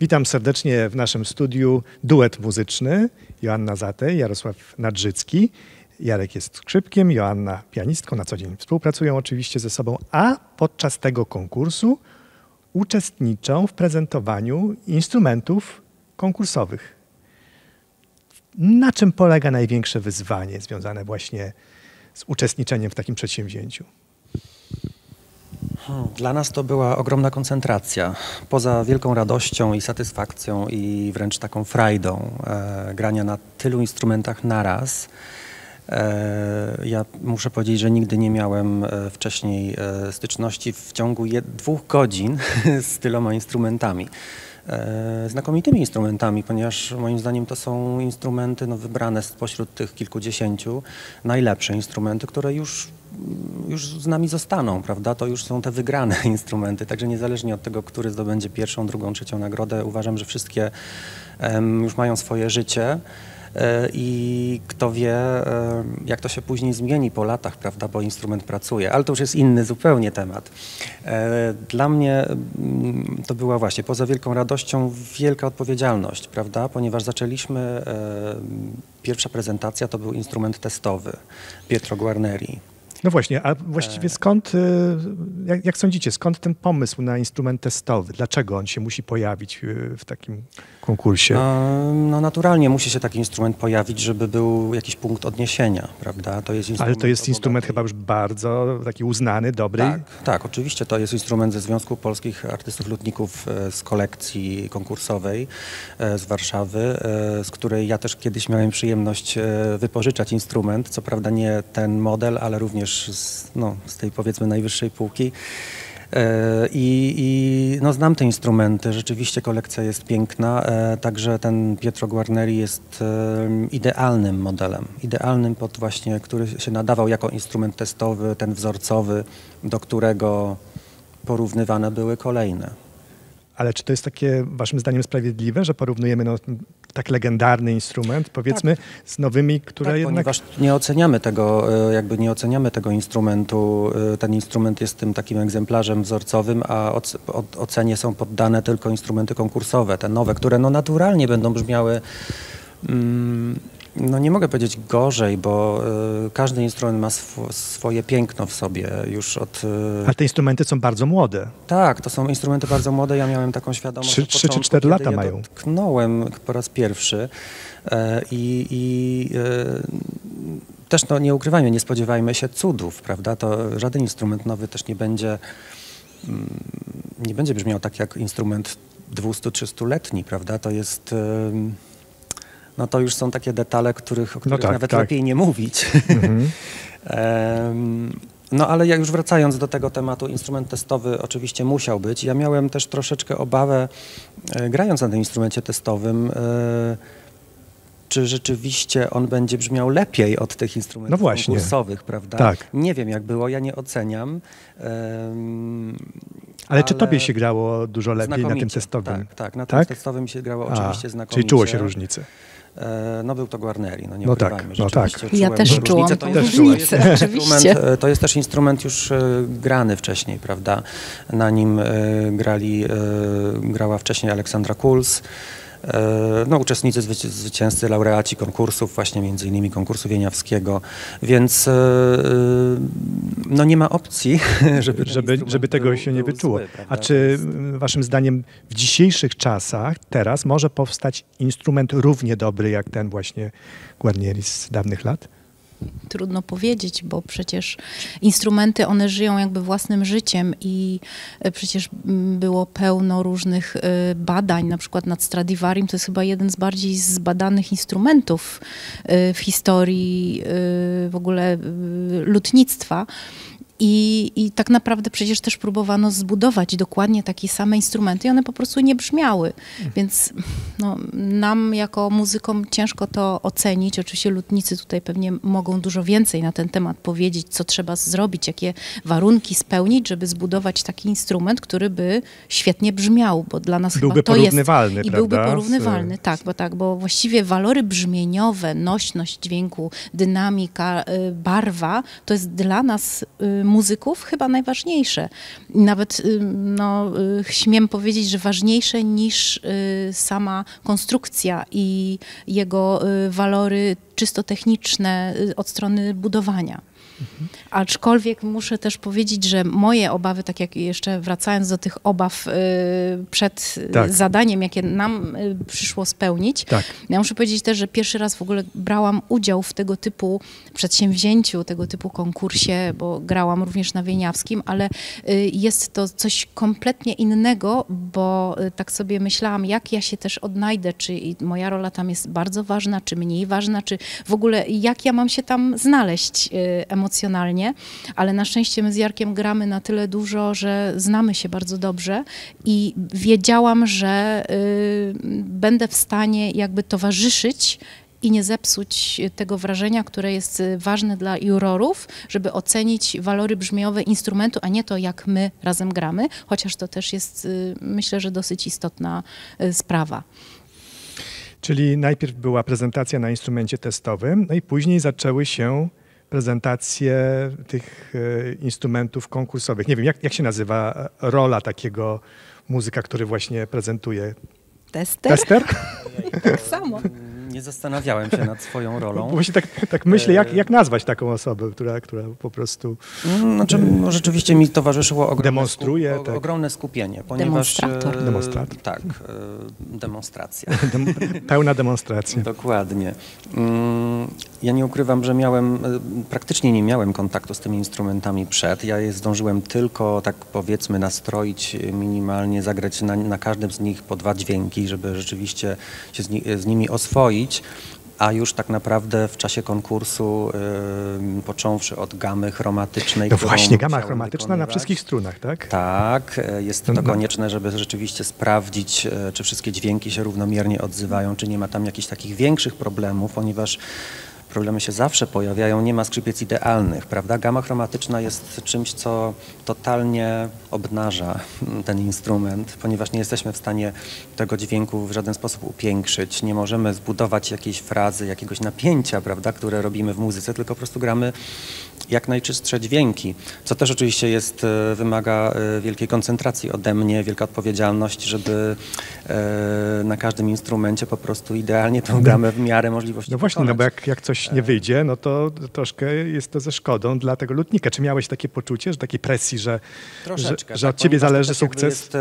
Witam serdecznie w naszym studiu duet muzyczny Joanna Zatej, Jarosław Nadrzycki. Jarek jest skrzypkiem, Joanna pianistką, na co dzień współpracują oczywiście ze sobą, a podczas tego konkursu uczestniczą w prezentowaniu instrumentów konkursowych. Na czym polega największe wyzwanie związane właśnie z uczestniczeniem w takim przedsięwzięciu? Hmm, dla nas to była ogromna koncentracja. Poza wielką radością i satysfakcją i wręcz taką frajdą e, grania na tylu instrumentach naraz, e, ja muszę powiedzieć, że nigdy nie miałem e, wcześniej e, styczności w ciągu dwóch godzin z tyloma instrumentami. E, znakomitymi instrumentami, ponieważ moim zdaniem to są instrumenty no, wybrane spośród tych kilkudziesięciu, najlepsze instrumenty, które już, już z nami zostaną, prawda? To już są te wygrane instrumenty, także niezależnie od tego, który zdobędzie pierwszą, drugą, trzecią nagrodę, uważam, że wszystkie um, już mają swoje życie. E, i kto wie, e, jak to się później zmieni po latach, prawda, bo instrument pracuje, ale to już jest inny zupełnie temat. E, dla mnie mm, to była właśnie poza wielką radością wielka odpowiedzialność, prawda, ponieważ zaczęliśmy, pierwsza prezentacja to był instrument testowy Pietro Guarneri. No właśnie, a właściwie skąd, y, jak, jak, sądzicie, skąd ten pomysł na instrument testowy? Dlaczego on się musi pojawić y, w takim konkursie? No naturalnie musi się taki instrument pojawić, żeby był jakiś punkt odniesienia, prawda? To jest Ale to jest instrument chyba już bardzo taki uznany, dobry. Tak, tak, oczywiście to jest instrument ze Związku Polskich Artystów Lutników e, z kolekcji konkursowej e, z Warszawy, e, z której ja też kiedyś miałem przyjemność wypożyczać instrument, co prawda nie ten model, ale również z, no, z tej powiedzmy najwyższej półki. E, I, I, no, znam te instrumenty, rzeczywiście kolekcja jest piękna, e, także ten Pietro Guarneri jest e, idealnym modelem, idealnym pod właśnie, który się nadawał jako instrument testowy, ten wzorcowy, do którego porównywane były kolejne. Ale czy to jest takie waszym zdaniem sprawiedliwe, że porównujemy no, tak legendarny instrument, powiedzmy, tak. z nowymi, które tak, jednak... ponieważ nie oceniamy tego, e, jakby nie oceniamy tego instrumentu. E, ten instrument jest tym takim egzemplarzem wzorcowym, a ocenie są poddane tylko instrumenty konkursowe, te nowe, które no naturalnie będą brzmiały mm, no nie mogę powiedzieć gorzej, bo y, każdy instrument ma sw swoje piękno w sobie już od... Y... Ale te instrumenty są bardzo młode. Tak, to są instrumenty bardzo młode. Ja miałem taką świadomość. Trzy, trzy czy cztery lata ja mają. Tknąłem po raz pierwszy e, i, i też no, nie ukrywajmy, nie spodziewajmy się cudów, prawda? To żaden instrument nowy też nie będzie, mm, nie będzie brzmiał tak jak instrument 200-300-letni, prawda? To jest no to już są takie detale, których, o których no tak, nawet tak. lepiej nie mówić. Mhm. no ale jak już wracając do tego tematu, instrument testowy oczywiście musiał być. Ja miałem też troszeczkę obawę, e, grając na tym instrumencie testowym, e, czy rzeczywiście on będzie brzmiał lepiej od tych instrumentów no konkursowych, prawda? Tak. Nie wiem jak było, ja nie oceniam. Um, ale, ale, czy tobie się grało dużo lepiej na tym testowym? Tak, tak na tym tak? testowym mi się grało oczywiście A, znakomicie. Czyli czuło się różnicę? E, no był to Guarneri, no nie no tak, no tak. Ja też czułam to jest, różnicę, to jest instrument, e, to jest też instrument już e, grany wcześniej, prawda? Na nim grali, grała wcześniej Aleksandra Kuls, no, uczestnicy, zwycięzcy, laureaci konkursów, właśnie między innymi konkursu Wieniawskiego, więc e, e, no nie ma opcji, żeby, żeby, żeby tego był, się nie wyczuło. Zły, A czy waszym zdaniem w dzisiejszych czasach teraz może powstać instrument równie dobry jak ten właśnie Guarnieri z dawnych lat? Trudno powiedzieć, bo przecież instrumenty, one żyją jakby własnym życiem i e, przecież było pełno różnych e, badań, na przykład nad Stradivarium, to jest chyba jeden z bardziej zbadanych instrumentów e, w historii w ogóle lutnictwa. I, I tak naprawdę przecież też próbowano zbudować dokładnie takie same instrumenty i one po prostu nie brzmiały. Więc no, nam jako muzykom ciężko to ocenić. Oczywiście lutnicy tutaj pewnie mogą dużo więcej na ten temat powiedzieć, co trzeba zrobić, jakie warunki spełnić, żeby zbudować taki instrument, który by świetnie brzmiał, bo dla nas byłby to porównywalny, jest... I byłby porównywalny, tak, bo tak, bo właściwie walory brzmieniowe, nośność dźwięku, dynamika, y, barwa, to jest dla nas y, muzyków chyba najważniejsze. Nawet y, no, y, śmiem powiedzieć, że ważniejsze niż y, sama konstrukcja i jego walory czysto techniczne od strony budowania. Aczkolwiek muszę też powiedzieć, że moje obawy, tak jak jeszcze wracając do tych obaw y, przed tak. zadaniem, jakie nam y, przyszło spełnić, tak. ja muszę powiedzieć też, że pierwszy raz w ogóle brałam udział w tego typu przedsięwzięciu, tego typu konkursie, bo grałam również na Wieniawskim, ale y, jest to coś kompletnie innego, bo tak sobie myślałam, jak ja się też odnajdę, czy moja rola tam jest bardzo ważna, czy mniej ważna, czy w ogóle jak ja mam się tam znaleźć emocjonalnie emocjonalnie, ale na szczęście my z Jarkiem gramy na tyle dużo, że znamy się bardzo dobrze i wiedziałam, że y, będę w stanie jakby towarzyszyć i nie zepsuć tego wrażenia, które jest ważne dla jurorów, żeby ocenić walory brzmiowe instrumentu, a nie to, jak my razem gramy, chociaż to też jest, y, myślę, że dosyć istotna y, sprawa. Czyli najpierw była prezentacja na instrumencie testowym, no i później zaczęły się prezentację tych e, instrumentów konkursowych. Nie wiem, jak, jak się nazywa rola takiego muzyka, który właśnie prezentuje? Tester? Tester? tak samo nie zastanawiałem się nad swoją rolą. Właśnie tak, tak myślę, jak, jak nazwać taką osobę, która, która po prostu... Mm, znaczy, no, rzeczywiście mi towarzyszyło ogromne, demonstruje, skup, tak. ogromne skupienie, ponieważ... Demonstrator. E, Demonstrator. Tak, e, demonstracja. Dem, pełna demonstracja. Dokładnie. Mm, ja nie ukrywam, że miałem, e, praktycznie nie miałem kontaktu z tymi instrumentami przed. Ja je zdążyłem tylko, tak powiedzmy, nastroić minimalnie, zagrać na, na każdym z nich po dwa dźwięki, żeby rzeczywiście się z, ni z nimi oswoić a już tak naprawdę w czasie konkursu, yy, począwszy od gamy chromatycznej. No właśnie, gama chromatyczna na wszystkich strunach, tak? Tak, jest to no, no. konieczne, żeby rzeczywiście sprawdzić, e, czy wszystkie dźwięki się równomiernie odzywają, czy nie ma tam jakichś takich większych problemów, ponieważ problemy się zawsze pojawiają, nie ma skrzypiec idealnych, prawda? Gama chromatyczna jest czymś, co totalnie obnaża ten instrument, ponieważ nie jesteśmy w stanie tego dźwięku w żaden sposób upiększyć, nie możemy zbudować jakiejś frazy, jakiegoś napięcia, prawda, które robimy w muzyce, tylko po prostu gramy jak najczystsze dźwięki, co też oczywiście jest, e, wymaga e, wielkiej koncentracji ode mnie, wielka odpowiedzialność, żeby e, na każdym instrumencie po prostu idealnie tą gamę w miarę możliwości No właśnie, no bo jak, jak coś nie wyjdzie, no to troszkę jest to ze szkodą dla tego lutnika. Czy miałeś takie poczucie, że takiej presji, że, że, że od tak, ciebie zależy sukces jest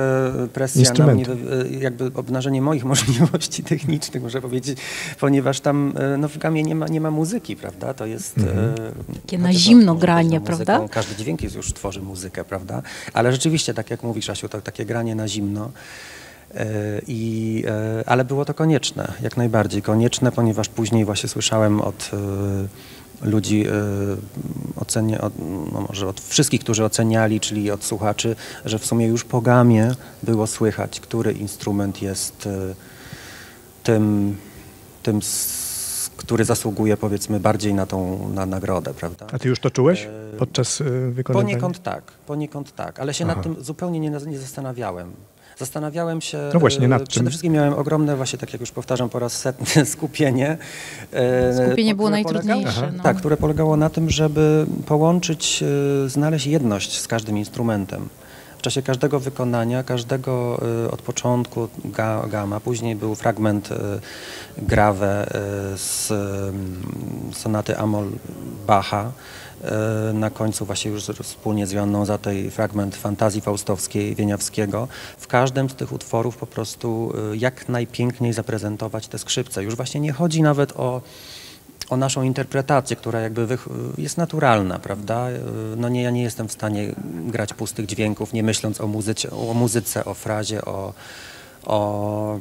presja instrumentu. na mnie, jakby obnażenie moich możliwości technicznych, muszę powiedzieć, ponieważ tam no, w gamie nie ma, nie ma muzyki, prawda? To jest... Mhm. Takie na zimno granie, prawda? Każdy dźwięk jest już tworzy muzykę, prawda? Ale rzeczywiście, tak jak mówisz, Asiu, to takie granie na zimno. E, I, e, ale było to konieczne, jak najbardziej konieczne, ponieważ później właśnie słyszałem od e, ludzi, ocenie, od, no może od wszystkich, którzy oceniali, czyli od słuchaczy, że w sumie już po gamie było słychać, który instrument jest tym, tym który zasługuje powiedzmy bardziej na tą na nagrodę, prawda? A ty już to czułeś e, podczas e, wykonywania? Poniekąd tak, poniekąd tak, ale się Aha. nad tym zupełnie nie, nie zastanawiałem. Zastanawiałem się, no właśnie, nad e, przede wszystkim miałem ogromne, właśnie tak jak już powtarzam po raz setny, skupienie. Skupienie było najtrudniejsze. Polega, no. Tak, które polegało na tym, żeby połączyć, znaleźć jedność z każdym instrumentem czasie każdego wykonania, każdego y, od początku ga, gama, później był fragment y, grave y, z sonaty Amol Bacha, na końcu właśnie już wspólnie z Joanną za tej fragment fantazji faustowskiej Wieniawskiego. W każdym z tych utworów po prostu jak najpiękniej zaprezentować te skrzypce. Już właśnie nie chodzi nawet o o naszą interpretację, która jakby jest naturalna, prawda? No nie, ja nie jestem w stanie grać pustych dźwięków, nie myśląc o muzyce, o, muzyce, o frazie, o, o,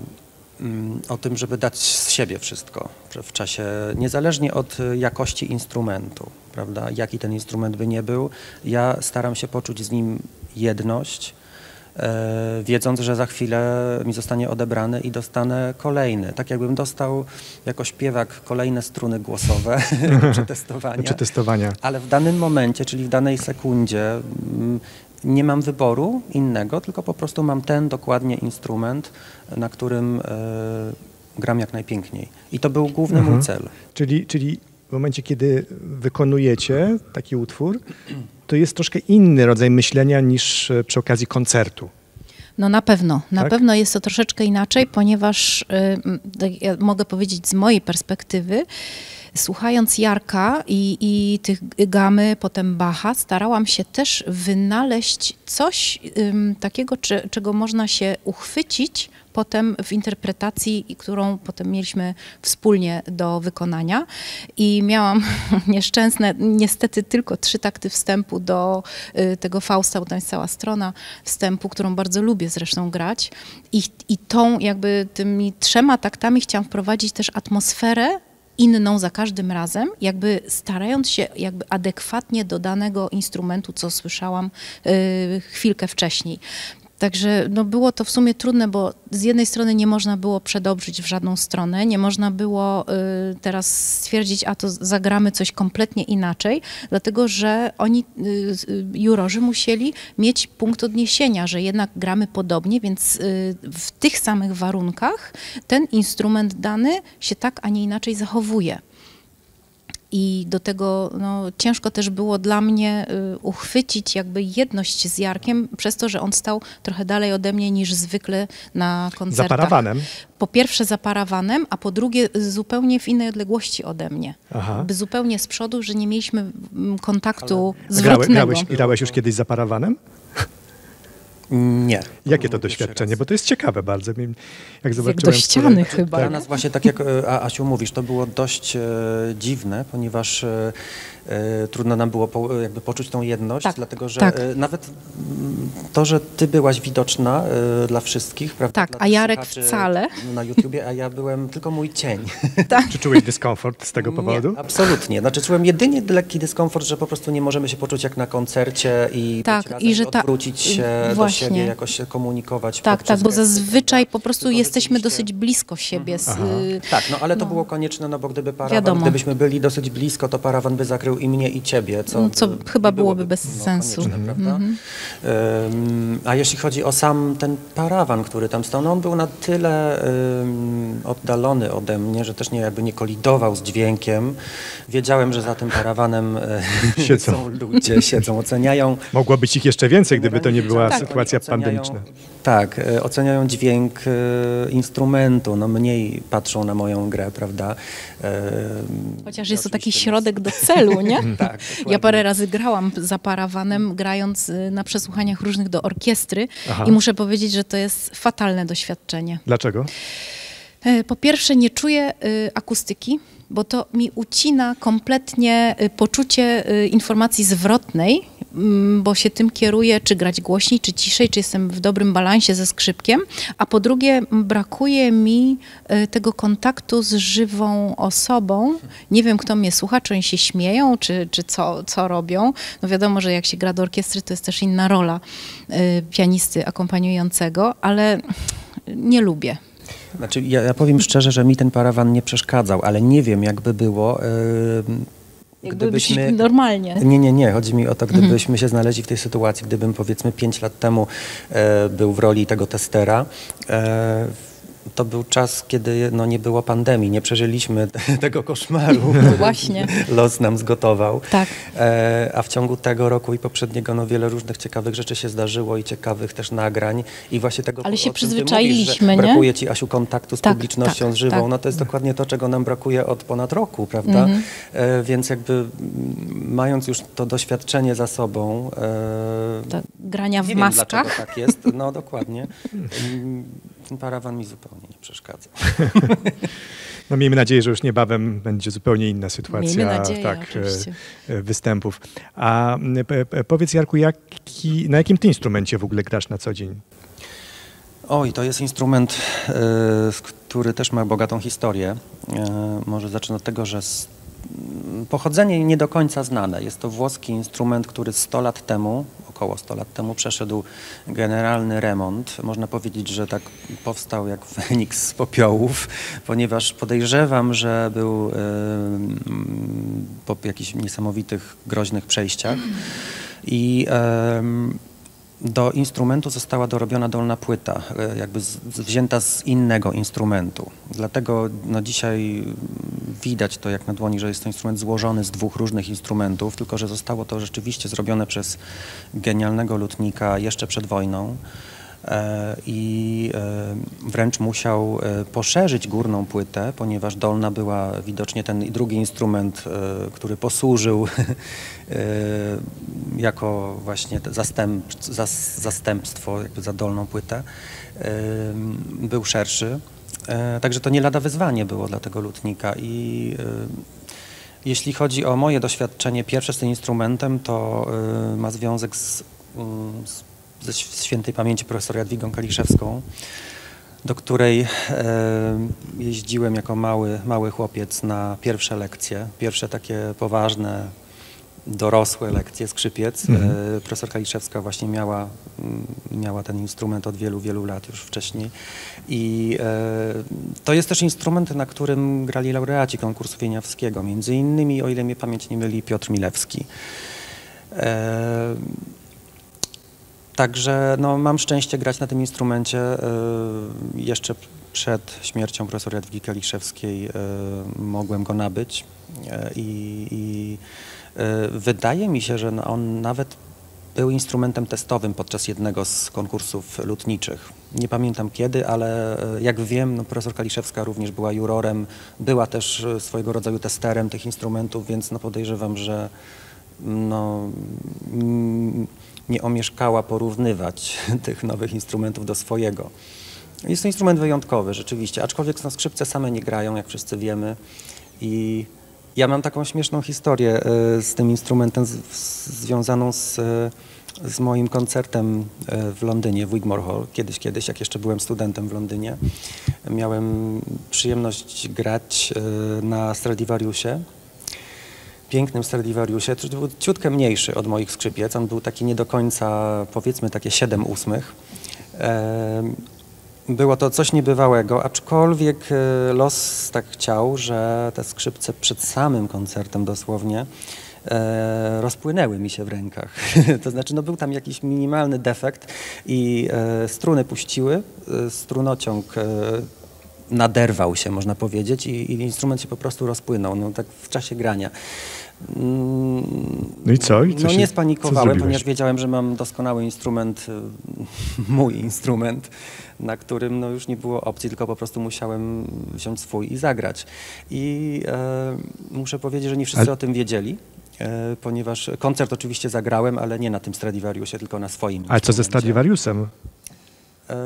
mm, o tym, żeby dać z siebie wszystko w czasie, niezależnie od jakości instrumentu, prawda? Jaki ten instrument by nie był, ja staram się poczuć z nim jedność, E, wiedząc, że za chwilę mi zostanie odebrany i dostanę kolejny. Tak jakbym dostał jako śpiewak kolejne struny głosowe przetestowania. przetestowania. Ale w danym momencie, czyli w danej sekundzie mm, nie mam wyboru innego, tylko po prostu mam ten dokładnie instrument, na którym e, gram jak najpiękniej. I to był główny mhm. mój cel. Czyli, czyli w momencie, kiedy wykonujecie taki utwór, to jest troszkę inny rodzaj myślenia niż e, przy okazji koncertu. No na pewno, na Tak? pewno jest to troszeczkę inaczej, ponieważ m, tak ja mogę powiedzieć z mojej perspektywy, słuchając Jarka i, i tych gamy, potem Bacha, starałam się też wynaleźć coś ym, takiego, czy, czego można się uchwycić potem w interpretacji, którą potem mieliśmy wspólnie do wykonania. I miałam nieszczęsne, niestety tylko trzy takty wstępu do y, tego Fausta, bo tam jest cała strona wstępu, którą bardzo lubię zresztą grać. I, I tą jakby tymi trzema taktami chciałam wprowadzić też atmosferę inną za każdym razem, jakby starając się jakby adekwatnie do danego instrumentu, co słyszałam y, chwilkę wcześniej. Także no było to w sumie trudne, bo z jednej strony nie można było przedobrzyć w żadną stronę, nie można było y, teraz stwierdzić, a to zagramy coś kompletnie inaczej, dlatego że oni, y, y, jurorzy musieli mieć punkt odniesienia, że jednak gramy podobnie, więc y, w tych samych warunkach ten instrument dany się tak, a nie inaczej zachowuje. I do tego no, ciężko też było dla mnie y, uchwycić jakby jedność z Jarkiem, przez to, że on stał trochę dalej ode mnie niż zwykle na Za koncertach. parawanem. Po pierwsze za parawanem, a po drugie zupełnie w innej odległości ode mnie. Aha. By zupełnie z przodu, że nie mieliśmy mm, kontaktu Grałeś, zwrotnego. grałeś, grałeś już kiedyś za parawanem? Nie. Jakie to doświadczenie? Bo to jest ciekawe bardzo. Jak Jak zobaczyłem do w ściany którym- chyba. Dla nas właśnie tak jak e, Asiu mówisz, to było dość e, dziwne, ponieważ e, trudno nam było po, jakby poczuć tą jedność, Tak, dlatego że tak. e, nawet to, że ty byłaś widoczna e, dla wszystkich, prawda? Tak, dla a Jarek wcale. Na YouTubie, a ja byłem tylko mój cień. Czy czułeś dyskomfort z tego powodu? Nie, absolutnie. Znaczy czułem jedynie lekki dyskomfort, że po prostu nie możemy się poczuć jak na koncercie i Tak, razem i że ta- odwrócić się do właśnie. siebie, jakoś się komunikować Tak, tak, bo zazwyczaj po prostu Tylko jesteśmy rzeczywiście- dosyć blisko siebie. Z, y, Tak, no ale to No. było konieczne, no bo gdyby parawan, Wiadomo. gdybyśmy byli dosyć blisko, to parawan by zakrył i mnie, i ciebie, co, No, co by- chyba nie byłoby bez sensu. konieczne, Mhm. prawda? Ym, a jeśli chodzi o sam ten parawan, który tam stał, no on był na tyle ym, oddalony ode mnie, że też nie, jakby nie kolidował z dźwiękiem. Wiedziałem, że za tym parawanem e, Siedzą. są ludzie, siedzą, oceniają Mogło być ich jeszcze więcej, gdyby to nie była tak, sytuacja pandemiczna. Tak, e, oceniają dźwięk e, instrumentu, no mniej patrzą na moją grę, prawda? E, Chociaż jest to taki środek do celu, nie? Tak, Ja parę razy grałam za parawanem, grając y, na przesłuchaniach różnych do orkiestry Aha. i muszę powiedzieć, że to jest fatalne doświadczenie. Dlaczego? E, Po pierwsze, nie czuję y, akustyki, bo to mi ucina kompletnie y, poczucie y, informacji zwrotnej, mm, bo się tym kieruję, czy grać głośniej, czy ciszej, czy jestem w dobrym balansie ze skrzypkiem. A po drugie, brakuje mi y, tego kontaktu z żywą osobą. Nie wiem, kto mnie słucha, czy oni się śmieją, czy, czy co, co robią. No wiadomo, że jak się gra do orkiestry, to jest też inna rola pianisty akompaniującego, ale nie lubię. Znaczy, ja, ja powiem szczerze, że mi ten parawan nie przeszkadzał, ale nie wiem, jakby było, Jakby gdybyśmy... byś normalnie. Nie, nie, nie. Chodzi mi o to, gdybyśmy się znaleźli w tej sytuacji, gdybym powiedzmy 5 lat temu e, był w roli tego testera. E, to był czas, kiedy no, nie było pandemii, nie przeżyliśmy tego koszmaru. Właśnie. Los nam zgotował. Tak. E, a w ciągu tego roku i poprzedniego no, wiele różnych ciekawych rzeczy się zdarzyło i ciekawych też nagrań. I właśnie tego, Ale się przyzwyczailiśmy, mówisz, nie? Brakuje ci, Asiu, kontaktu z Tak, publicznością tak, żywą. tak. No to jest dokładnie to, czego nam brakuje od ponad roku, prawda? Mhm. E, więc jakby mm, mając już to doświadczenie za sobą, e, Tak, grania w nie wiem, maskach. dlaczego tak jest, no dokładnie. Ten parawan mi zupełnie nie przeszkadza. No miejmy nadzieję, że już niebawem będzie zupełnie inna sytuacja nadzieję, tak, oczywiście. e, e, występów. A powiedz Jarku, jaki, na jakim ty instrumencie w ogóle grasz na co dzień? Oj, to jest instrument, e, który też ma bogatą historię. Może zacznę od tego, że pochodzenie nie do końca znane. Jest to włoski instrument, który 100 lat temu, około 100 lat temu przeszedł generalny remont. Można powiedzieć, że tak powstał jak Feniks z popiołów, ponieważ podejrzewam, że był po jakichś niesamowitych, groźnych przejściach. I do instrumentu została dorobiona dolna płyta, e, jakby z, z, wzięta z innego instrumentu. Dlatego no, dzisiaj widać to jak na dłoni, że jest to instrument złożony z dwóch różnych instrumentów, tylko że zostało to rzeczywiście zrobione przez genialnego lutnika jeszcze przed wojną. E, i e, wręcz musiał e, poszerzyć górną płytę, ponieważ dolna była widocznie ten drugi instrument, który posłużył jako właśnie zastęp, zastępstwo jakby za dolną płytę, był szerszy. Także to nie lada wyzwanie było dla tego lutnika i jeśli chodzi o moje doświadczenie pierwsze z tym instrumentem, to ma związek z, mm, z ze świętej pamięci profesor Jadwigą Kaliszewską, do której e, jeździłem jako mały, mały chłopiec na pierwsze lekcje, pierwsze takie poważne, dorosłe lekcje, skrzypiec. Mhm. E, profesor Kaliszewska właśnie miała, m, miała ten instrument od wielu, wielu lat już wcześniej. I e, to jest też instrument, na którym grali laureaci konkursu Wieniawskiego, między innymi, o ile mnie pamięć nie myli, Piotr Milewski. Także no, mam szczęście grać na tym instrumencie. E, jeszcze przed śmiercią profesora Jadwigi Kaliszewskiej e, mogłem go nabyć e, i, wydaje mi się, że on nawet był instrumentem testowym podczas jednego z konkursów lutniczych. Nie pamiętam kiedy, ale jak wiem, no, profesor Kaliszewska również była jurorem, była też swojego rodzaju testerem tych instrumentów, więc no, podejrzewam, że no, nie omieszkała porównywać tych nowych instrumentów do swojego. Jest to instrument wyjątkowy rzeczywiście, aczkolwiek na skrzypce same nie grają, jak wszyscy wiemy. I ja mam taką śmieszną historię e, z tym instrumentem związaną z, e, z moim koncertem e, w Londynie, w Wigmore Hall. Kiedyś, kiedyś, jak jeszcze byłem studentem w Londynie, miałem przyjemność grać na Stradivariusie pięknym Stradivariusie, który był ciutkę mniejszy od moich skrzypiec. On był taki nie do końca, powiedzmy takie 7 ósmych. Było to coś niebywałego, aczkolwiek e, los tak chciał, że te skrzypce przed samym koncertem dosłownie e, rozpłynęły mi się w rękach. to znaczy, no był tam jakiś minimalny defekt i e, struny puściły, strunociąg naderwał się, można powiedzieć, i, i, instrument się po prostu rozpłynął, no tak w czasie grania. No i co? I co no się, nie spanikowałem, ponieważ wiedziałem, że mam doskonały instrument, y, mój instrument, na którym no już nie było opcji, tylko po prostu musiałem wziąć swój i zagrać. I e, muszę powiedzieć, że nie wszyscy ale... o tym wiedzieli. E, ponieważ koncert oczywiście zagrałem, ale nie na tym Stradivariusie, tylko na swoim. Ale co ze Stradivariusem? E,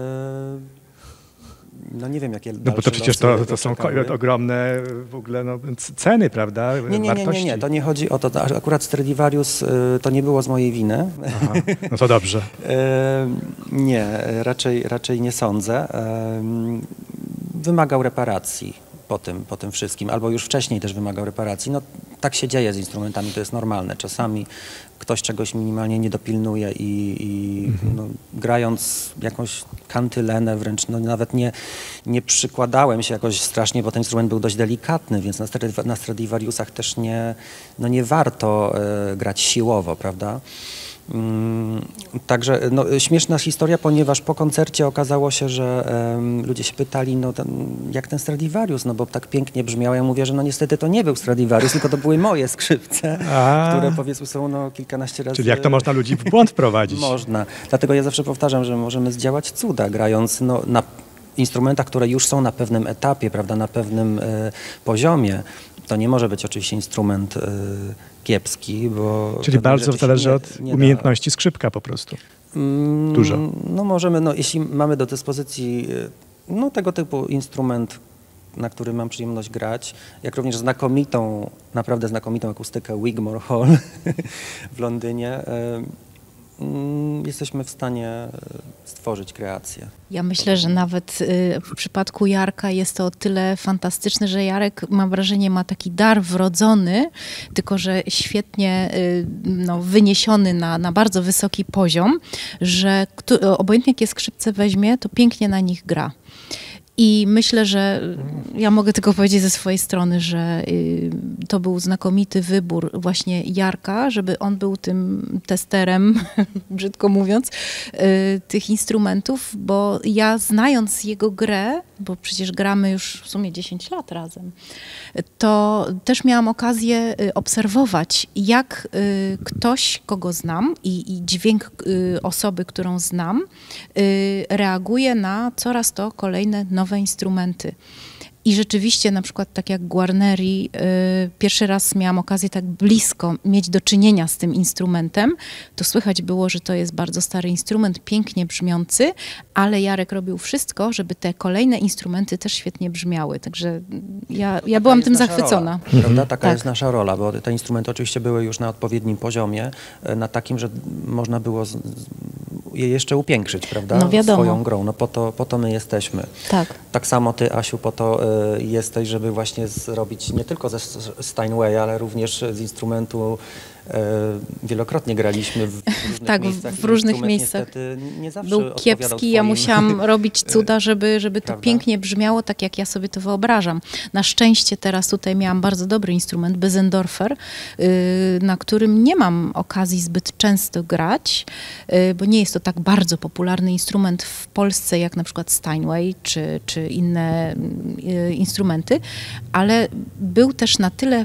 no nie wiem, jakie No bo to przecież to, to są ogromne w ogóle no, ceny, prawda? Nie, nie, nie, nie, nie, to nie chodzi o to. Akurat Stradivarius y, to nie było z mojej winy. Aha, no to dobrze. nie, raczej, raczej nie sądzę. Wymagał reparacji po tym, po tym wszystkim, albo już wcześniej też wymagał reparacji. No tak się dzieje z instrumentami, to jest normalne. Czasami ktoś czegoś minimalnie nie dopilnuje i, i mhm. no, grając jakąś kantylenę wręcz, no, nawet nie, nie przykładałem się jakoś strasznie, bo ten instrument był dość delikatny, więc na, na Stradivariusach też nie, no, nie warto e, grać siłowo, prawda? Mm, także no, śmieszna historia, ponieważ po koncercie okazało się, że um, ludzie się pytali, no ten, jak ten Stradivarius, no bo tak pięknie brzmiał. Ja mówię, że no niestety to nie był Stradivarius, tylko to były moje skrzypce, A. które powiedzmy są no, kilkanaście razy... Czyli jak to można ludzi w błąd wprowadzić? można. Dlatego ja zawsze powtarzam, że możemy zdziałać cuda grając no, na instrumentach, które już są na pewnym etapie, prawda, na pewnym e, poziomie. To nie może być oczywiście instrument e, kiepski, bo... Czyli bardzo zależy od nie umiejętności da. skrzypka po prostu. Mm, Dużo. No możemy, no jeśli mamy do dyspozycji e, no, tego typu instrument, na którym mam przyjemność grać, jak również znakomitą, naprawdę znakomitą akustykę Wigmore Hall w Londynie, Mm, jesteśmy w stanie e, stworzyć kreację. Ja myślę, że nawet y, w przypadku Jarka jest to o tyle fantastyczne, że Jarek, mam wrażenie, ma taki dar wrodzony, tylko że świetnie y, no, wyniesiony na, na bardzo wysoki poziom, że obojętnie jakie skrzypce weźmie, to pięknie na nich gra. I myślę, że ja mogę tylko powiedzieć ze swojej strony, że y, to był znakomity wybór właśnie Jarka, żeby on był tym testerem, brzydko mówiąc, y, tych instrumentów, bo ja znając jego grę, bo przecież gramy już w sumie 10 lat razem, to też miałam okazję y, obserwować, jak y, ktoś, kogo znam i, i dźwięk y, osoby, którą znam, reaguje na coraz to kolejne nowe instrumenty. I rzeczywiście, na przykład tak jak Guarneri, y, pierwszy raz miałam okazję tak blisko mieć do czynienia z tym instrumentem, to słychać było, że to jest bardzo stary instrument, pięknie brzmiący, ale Jarek robił wszystko, żeby te kolejne instrumenty też świetnie brzmiały. Także ja, ja byłam tym zachwycona. Rola, prawda? Taka Tak. jest nasza rola, bo te instrumenty oczywiście były już na odpowiednim poziomie, e, na takim, że można było z, z, je jeszcze upiększyć, prawda? No wiadomo. Swoją grą. No po to, po to my jesteśmy. Tak. Tak samo ty, Asiu, po to e, jesteś, żeby właśnie zrobić nie tylko ze Steinway, ale również z instrumentu wielokrotnie graliśmy w różnych Tak, miejscach. w różnych miejscach. niestety nie zawsze Był kiepski, ja musiałam robić cuda, żeby, żeby to pięknie brzmiało tak, jak ja sobie to wyobrażam. Na szczęście teraz tutaj miałam bardzo dobry instrument, Bezendorfer, yy, na którym nie mam okazji zbyt często grać, yy, bo nie jest to tak bardzo popularny instrument w Polsce, jak na przykład Steinway czy, czy inne yy, instrumenty, ale był też na tyle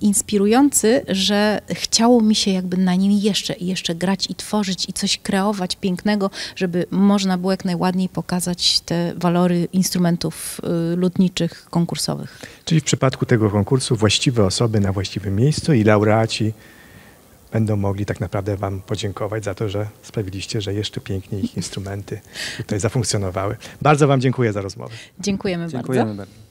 inspirujący, że chciało mi się jakby na nim jeszcze i jeszcze grać i tworzyć i coś kreować pięknego, żeby można było jak najładniej pokazać te walory instrumentów y, lutniczych, konkursowych. Czyli w przypadku tego konkursu właściwe osoby na właściwym miejscu i laureaci będą mogli tak naprawdę Wam podziękować za to, że sprawiliście, że jeszcze piękniej ich instrumenty tutaj zafunkcjonowały. Bardzo Wam dziękuję za rozmowę. Dziękujemy, Dziękujemy bardzo. bardzo.